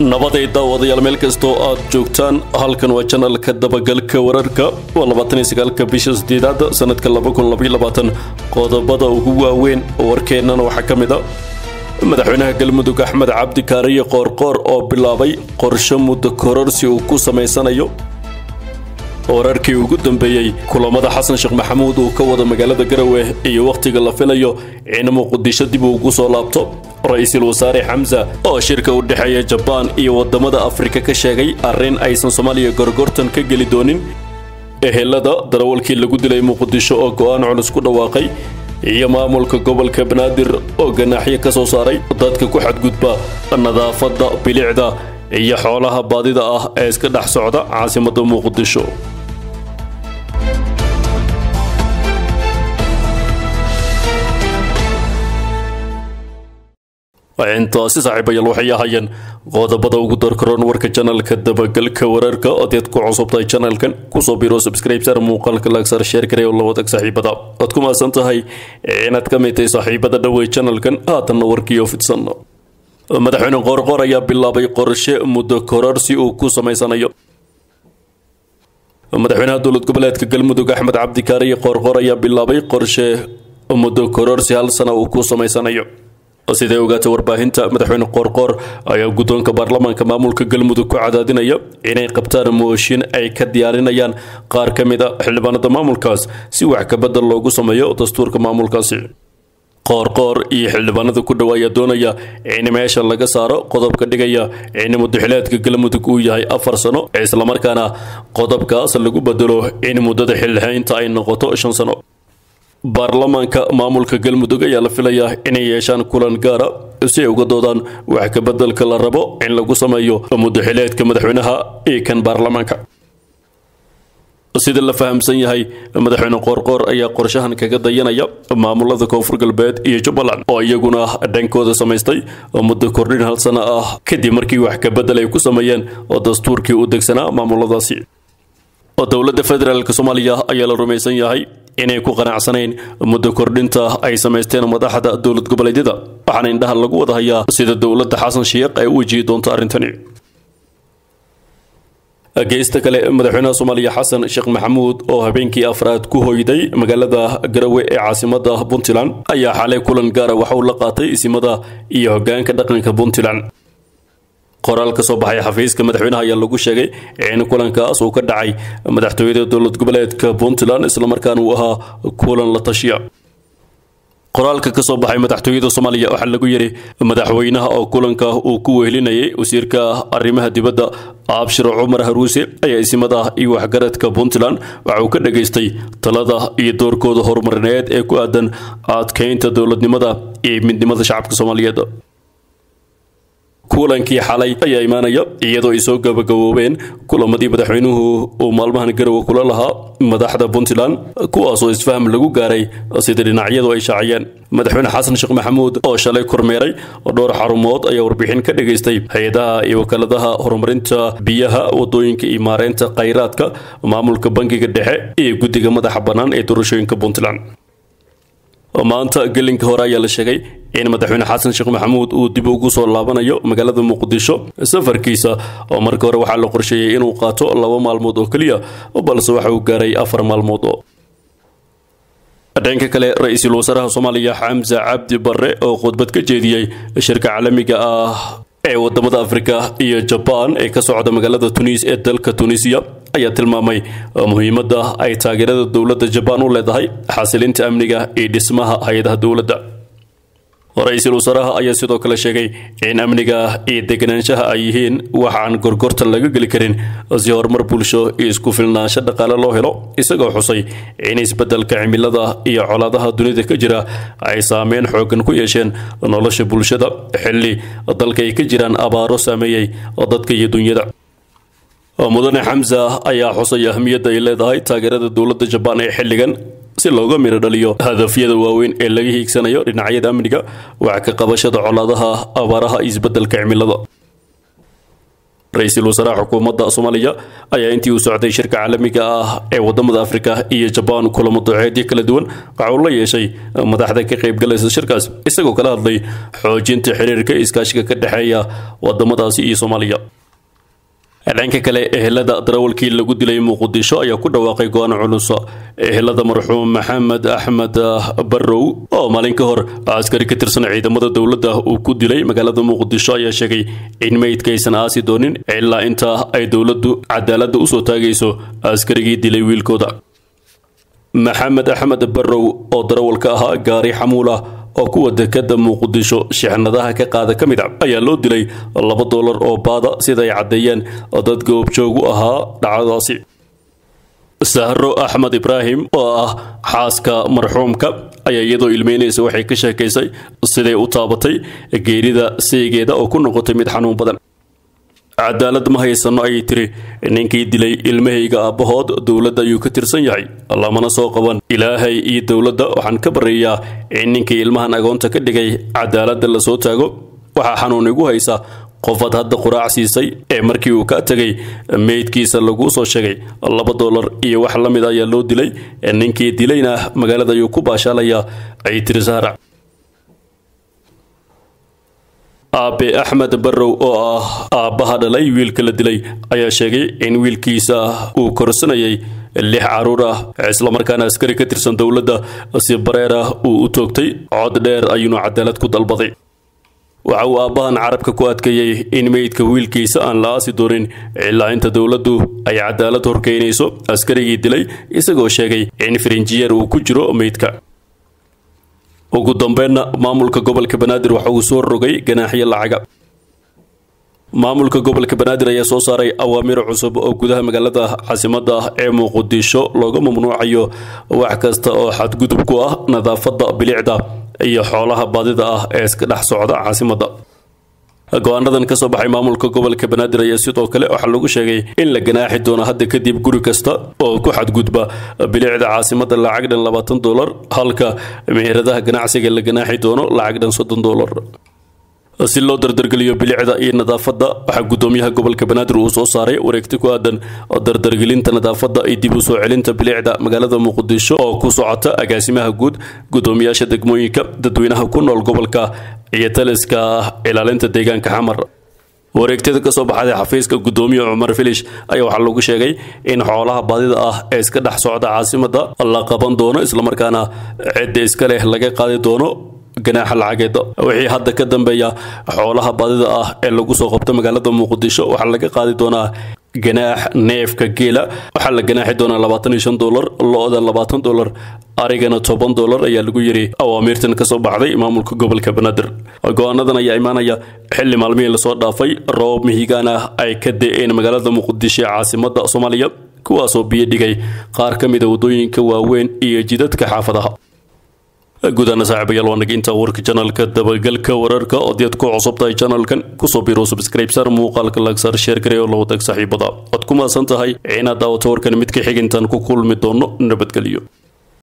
nabaday daawadayaal meel kastoo aad joogtaan halkan waa janalka dabagalka wararka waa labaatan iyo sagaalka bisha sideedaad sanadka qodobada ugu waaweyn warkeennana waxaa ka mid a madaxweynaha galmudug axmed cabdi kaariye qoorqoor oo bilaabay qorshe muddo kororsi uu ku samaysanayo wararkii ugu dambeeyey kulamada xasan sheekh maxamuud uu ka wada magaalada garowe iyo wakhtiga la filayo in muqdisho dib ugu soo laabto ra'iisul wasaare xamsa oo shirka u dhexeeya jabaan iyo waddamada afrika ka sheegay arrin aysan soomaaliya gorgortan ka geli doonin. Ehelada darawalkii lagu dilay muqdisho oo go'aan culus ku dhawaaqay iyo maamulka gobolka banaadir oo ganaaxyo ka soo saaray dadka ku xadgudba nadaafadda bilicda iyo xoolaha baadida ah ee iska dhex socda caasimadda muqdisho intaasi saaxiibayaal waxay ahaayeen qodobada ugu darkaroon warka janalka dabagalka wararka odeed ku cusubtahay janalkan ku soo biro subscribe sar muuqaalka laagsar sheer garay oo la wadag saaxiibada. Waad ku mahadsan tahay inaad ka mid tahay saaxiibada dhowey janalkan haatanna warkiioo fidsan. Madaxweyne qoorqoor ayaa bilaabay qorshe muddo kororsi uu ku samaysanayo. Madaxweynaha dowlad goboleedka galmudug axmed cabdikaariye qoorqoor ayaa bilaabay qorshe muddo kororsi hal sana uu ku samaysanayo siday ogaatay warbaahinta madaxweyne qoorqoor ayaa guddoonka baarlamaanka maamulka galmudug ku cadaadinaya inay qabtaan mooshin ay ka diyaarinayaan. Qaar ka mid a xildhibaanada maamulkaas si wax kabedel loogu sameeyo dastuurka maamulkaasi. Qoorqoor iyo xildhibaanada ku dhow ayaa doonaya in meesha laga saaro qodobka dhigaya in mudaxileedka galmudug uu yahay afar sano islamarkaana qodobkaas lagu bedelo in muddada xilhaynta ay noqoto shan sano baarlamaanka maamulka galmudug ayaa la filayaa inay yeeshaan kulan gaara si ay uga doodaan wax kabeddelka la rabo in lagu sameeyo mudaxileedka madaxweynaha iyo kan baarlamaanka sida la fahamsan yahay madaxweyne qoorqoor ayaa qorshahan kaga dayanaya maamulada koonfur galbeed iyo jubbaland oo iyaguna dhankooda samaystay muddo kordhin hal sano ah kadib markii wax kabedel ay ku sameeyeen oo dastuurkii u degsanaa maamuladaasi. Dowladda federaalk soomaaliya ayaa la rumaysan yahay inay ku qanacsanayn muddo kordhinta ay samaysteen madaxda dowlad goboleedyada waxaana indhaha lagu wada hayaa sida dowladda xasan sheekh ay u wajihi doonto arrintani. Geysta kale madaxweynaha soomaaliya xasan sheekh maxamuud oo habeenkii afraad ku hoyday magaalada garowe ee caasimada puntland ayaa xalay kulan gaara waxa uu la qaatay isimada iyo hogaanka dhaqanka puntland qoraal ka soo baxay xafiiska madaxweynaha ayaa lagu sheegay in kulankaas uu ka dhacay madaxtooyada dowlad goboleedka puntland islamarkaana uu ahaa kulan la tashiya qoraalka ka soo baxay madaxtooyada soomaaliya waxaa lagu yidhi madaxweynaha oo kulanka uu ku wehelinayay wasiirka arrimaha dibadda abshir cumar haruuse ayaa isimada iyo waxgaradka puntland waxa uu ka dhageystay talada iyo doorkooda horumarineed ee ku aadan adkeynta dowladnimada iyo midnimada shacabka soomaaliyeed kulankii xalay ayaa imaanaya iyadoo ay soo gabagaboobeen kulamadii madaxweynuhu uu maalmahan garowe kula lahaa madaxda puntland kuwaasoo isfaham lagu gaaray sida dhinacyadu ay shaaciyeen madaxweyne xasan sheekh maxamuud oo shalay kormeeray oo dhowr xarumood ayaa warbixin ka dhageystay hay'adaha iyo wakaaladaha horumarinta biyaha waddooyinka iyo maareynta khayraadka maamulka bangiga dhexe iyo guddiga madaxa bannaan ee doorashooyinka puntland. Maanta gelinka hore ayaa la sheegay in madaxweyne xasan sheekh maxamuud uu dib ugu soo laabanayo magaalada muqdisho. Safarkiisa oo marka hore waxaa la qorsheeyey inuu qaato laba maalmood oo keliya balse waxa uu gaaray afar maalmood dhanka kale ra'iisul wasaaraha soomaaliya xamse cabdi barre oo khudbad ka jeediyey shirka caalamiga ah ee waddamada afrika iyo jabaan ee ka socda magaalada tunis ee dalka tunisiya ayaa tilmaamay muhiimadda ay taageerada dowladda jabaan u leedahay xasilinta amniga iyo dhismaha hay'adaha dowladda ra'iisul wasaaraha ayaa sidoo kale sheegay in amniga iyo deganaanshaha ay yihiin waxa aan gorgortan laga geli karin. Si horumar bulsho iyo isku filnaansho dhaqaale loo helo isagoo xusay in isbeddelka cimilada iyo colaadaha dunida ka jira ay saameyn xoogan ku yeesheen nolosha bulshada. Xilli dalka ay ka jiraan abaaro saameeyey dadka iyo dunyada. Mudane xamsa ayaa xusay ahmiyadda ay leedahay taageerada dowladda jabaan ee xilligan si looga miro dhaliyo hadafyada waaweyn ee laga hiigsanayo dhinacyada amniga wax ka qabashada colaadaha abaaraha isbeddelka cimilada. Ra'iisul wasaaraha xukuumadda soomaaliya ayaa intii uu socday shirka caalamiga ah ee waddamada afrika iyo jabaan kulamo duceedyo kala duwan waxa uu la yeeshay madaxda ka qaybgalaysa shirkaas isagoo kala hadlay xoojinta xiriirka iskaashiga ka dhexeeya wadamadaasi iyo soomaaliya dhanka kale ehelada darawalkii lagu dilay muqdisho ayaa ku dhawaaqay go'aan culus ehelada marxuum maxamed axmed barrow oo maalin ka hor askari ka tirsan ciidamada dowladda uu ku dilay magaalada muqdisho ayaa sheegay in meydkaysan aasi doonin ilaa intaa ay dowladdu cadaaladda u soo taagayso askarigii dilay wiilkooda. Maxamed axmed barrow oo darawalka ahaa gaari xamuul ah oo kuwa dekada muqdisho shixnadaha ka qaada ka mid a ayaa loo dilay laba doolar oo baada sida ay caddeeyeen dad goobjoogu ahaa dhacdadaasi sahro axmed ibraahim oo ah xaaska marxuumka ayaa iyadoo ilmeynaysa waxay ka sheekaysay siday u taabatay geerida seegeeda oo ku noqotay mid xanuun badan cadaalad ma haysano ayay tiri. Ninkii dilay ilmahayga aabbahood dowladda ayuu ka tirsan yahay. Lamana soo qaban. Ilaahay iyo dowladda waxaan ka baryayaa in ninkii ilmahan agoonta ka dhigay cadaaladda la soo taago. Waxaa xanuun igu haysa qofaad hadda quraac siisay ee markii uu ka tegay meydkiisa laguu soo sheegay. Laba doolar iyo wax la mid ayaa loo dilay. Ninkii dilayna magaalada ayuu ku baashaalayaa ay tiri sahra aabe axmed barrow oo ah aabbaha dhalay wiilka la dilay ayaa sheegay in wiilkiisa uu korsanayay lix carruur ah. Islamarkaana askari ka tirsan dowladda si bareer ah uu u toogtay cod dheer ayuuna cadaalad ku dalbaday. Waxa uu aabbahan carabka ku adkeeyey in meydka wiilkiisa aan la aasi doonin ilaa inta dowladdu ay cadaalad horkeynayso askarigii dilay isagoo sheegay in farinjiyeer uu ku jiro meydka ugu dambeynna maamulka gobolka banaadir waxa uu soo rogay ganaaxyo lacaga. Maamulka gobolka banaadir ayaa soo saaray awaamiir cusub oo gudaha magaalada caasimadda ee muqdisho looga mamnuucayo wax kasta oo xadgudub ku ah nadaafadda bilicda iyo xoolaha baadida ah ee iska dhex socda caasimadda go'aanadan ka soo baxay maamulka gobolka banaadir ayaa sidoo kale waxaa lagu sheegay in la ganaaxi doono hadda kadib guri kasta oo ku xadgudba bilicda caasimadda lacag dhan labaatan dolar halka meheradaha ganacsiga la ganaaxi doono lacag dhan soddon dolar si loo dardargeliyo bilicda iyo nadaafadda waxaa gudoomiyaha gobolka banaadir uu soo saaray wareegti ku aadan dardargelinta nadaafadda iyo dib u soo celinta bilicda magaalada muqdisho oo ku socota agaasimaha guud gudoomiyaasha degmooyinka dadweynaha ku nool gobolka iyo taliska ilaalinta deegaanka xamar. Wareegtada ka soo baxday xafiiska gudoomiye cumar filish ayaa waxaa lagu sheegay in xoolaha baadida ah ee iska dhex socda caasimadda la qaban doono islamarkaana cidda iska leh laga qaadi doono ganaaxa lacageeda wixii hadda ka dambeeya xoolaha baadida ah ee lagu soo qabto magaalada muqdisho waxaa laga qaadi doonaa ganaax neefka geela. Waxaa la ganaaxi doonaa labaatan iyo shan dolar lo-da labaatan dolar arigana toban dolar ayaa lagu yiri awaamiirtan ka soo baxday maamulka gobolka banaadir. Go'aanadan ayaa imaanaya xilli maalmihii la soo dhaafay roob mihigaan ah ay ka da'een magaalada muqdisho ee caasimada soomaaliya kuwaasoo biyo dhigay. Qaar ka mid a waddooyinka waaweyn iyo jidadka xaafadaha gudaana saaxiibayaal waa naginta warka janalka dabagalka wararka oo diyaad ku cusubtahay janalkan ku soo biiro subscribe sar muuqaalka lagsar sheer garee oo la wadaag saaxiibada. Waad ku maasan tahay inaad daawato warkan mid ka xigintan ku kulmi doono nabadgelyo